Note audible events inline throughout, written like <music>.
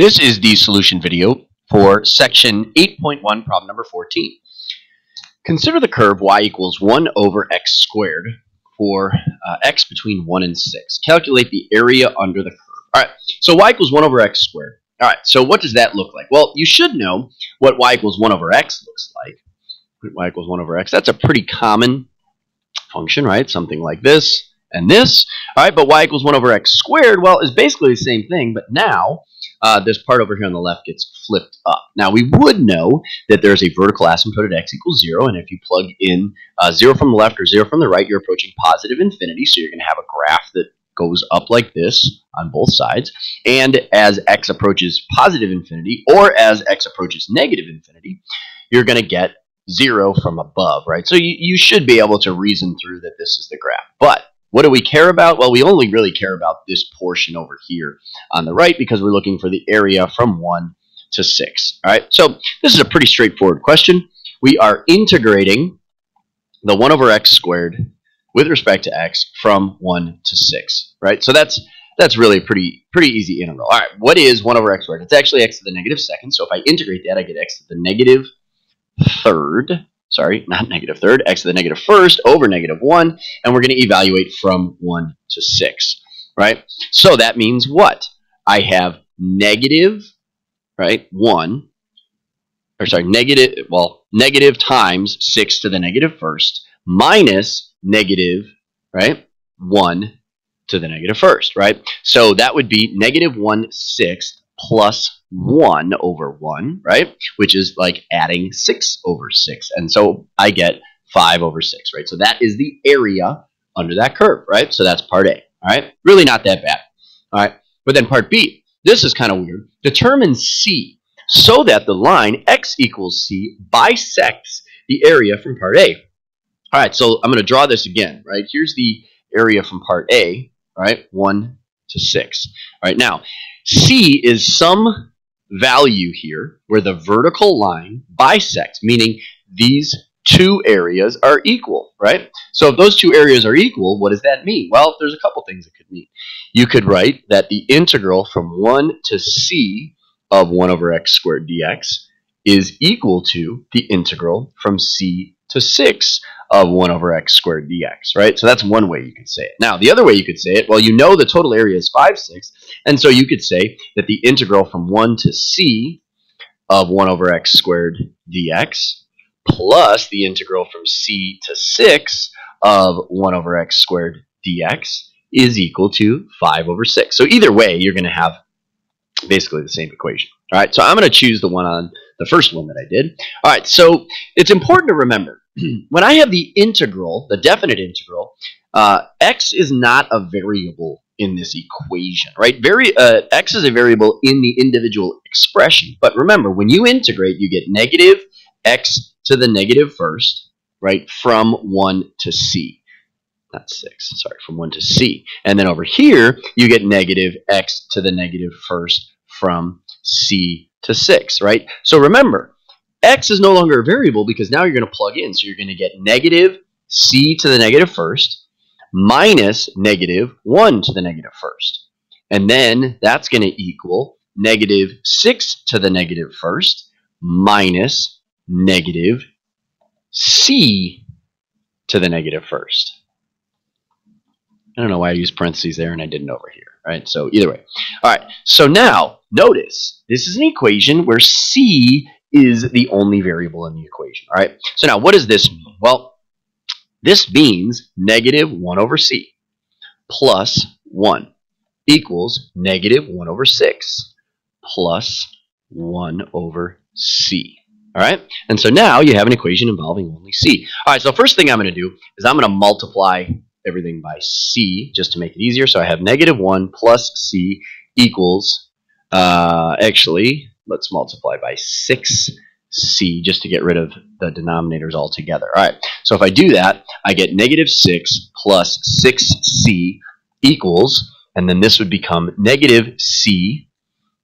This is the solution video for section 8.1, problem number 14. Consider the curve y equals 1 over x squared for uh, x between 1 and 6. Calculate the area under the curve. All right, so y equals 1 over x squared. All right, so what does that look like? Well, you should know what y equals 1 over x looks like. y equals 1 over x, that's a pretty common function, right? Something like this and this. All right, but y equals 1 over x squared, well, is basically the same thing, but now uh, this part over here on the left gets flipped up. Now, we would know that there's a vertical asymptote at x equals 0, and if you plug in uh, 0 from the left or 0 from the right, you're approaching positive infinity, so you're going to have a graph that goes up like this on both sides. And as x approaches positive infinity, or as x approaches negative infinity, you're going to get 0 from above, right? So you, you should be able to reason through that this is the graph. But what do we care about? Well, we only really care about this portion over here on the right because we're looking for the area from 1 to 6. All right, so this is a pretty straightforward question. We are integrating the 1 over x squared with respect to x from 1 to 6, right? So that's that's really a pretty pretty easy integral. All right, what is 1 over x squared? It's actually x to the negative second, so if I integrate that, I get x to the negative third sorry, not negative third, x to the negative first over negative 1, and we're going to evaluate from 1 to 6, right? So that means what? I have negative, right, 1, or sorry, negative, well, negative times 6 to the negative first minus negative, right, 1 to the negative first, right? So that would be negative 1 sixth plus 1 over 1, right? Which is like adding 6 over 6. And so I get 5 over 6, right? So that is the area under that curve, right? So that's part A, all right? Really not that bad, all right? But then part B, this is kind of weird. Determine C so that the line x equals C bisects the area from part A. All right, so I'm going to draw this again, right? Here's the area from part A, right? 1 to 6. All right, now, C is some value here where the vertical line bisects, meaning these two areas are equal, right? So if those two areas are equal, what does that mean? Well, there's a couple things it could mean. You could write that the integral from 1 to c of 1 over x squared dx is equal to the integral from c to 6 of 1 over x squared dx, right? So that's one way you could say it. Now, the other way you could say it, well, you know the total area is 5 6, and so you could say that the integral from 1 to c of 1 over x squared dx plus the integral from c to 6 of 1 over x squared dx is equal to 5 over 6. So either way, you're going to have basically the same equation. All right, so I'm going to choose the one on the first one that I did. All right, so it's important to remember <clears throat> when I have the integral, the definite integral, uh, x is not a variable in this equation, right? Very, uh, x is a variable in the individual expression. But remember, when you integrate, you get negative x to the negative first, right, from 1 to c. Not 6, sorry, from 1 to c. And then over here, you get negative x to the negative first from c to 6, right? So remember, x is no longer a variable because now you're going to plug in. So you're going to get negative c to the negative first minus negative 1 to the negative first. And then that's going to equal negative 6 to the negative first minus negative c to the negative first. I don't know why I used parentheses there and I didn't over here, right? So either way. All right, so now notice this is an equation where c is the only variable in the equation, all right? So now what does this mean? Well, this means negative 1 over c plus 1 equals negative 1 over 6 plus 1 over c. All right? And so now you have an equation involving only c. All right, so first thing I'm going to do is I'm going to multiply everything by c just to make it easier. So I have negative 1 plus c equals, uh, actually, let's multiply by 6c just to get rid of the denominators altogether. All right, so if I do that, I get negative 6 plus 6c equals, and then this would become negative c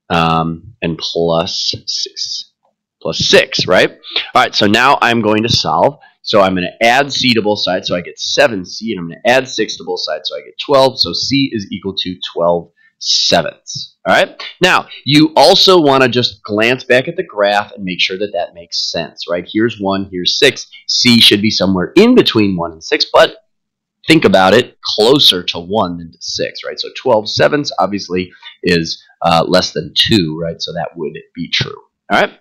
um, and plus 6 plus 6, right? All right, so now I'm going to solve. So I'm going to add c to both sides, so I get 7c, and I'm going to add 6 to both sides, so I get 12. So c is equal to 12 sevenths. All right. Now, you also want to just glance back at the graph and make sure that that makes sense, right? Here's 1, here's 6. C should be somewhere in between 1 and 6, but think about it closer to 1 than to 6, right? So 12 sevenths obviously is uh, less than 2, right? So that would be true. All right.